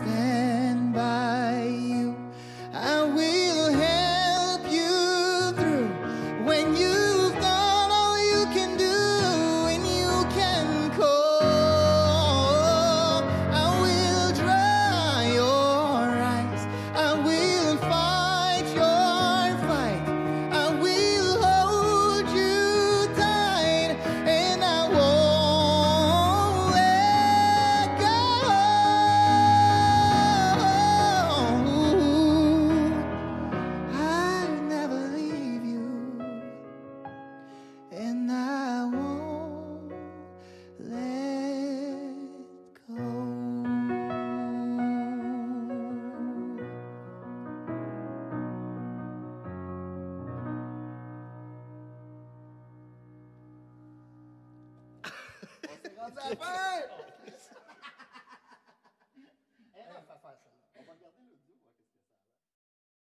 understand. 我在飞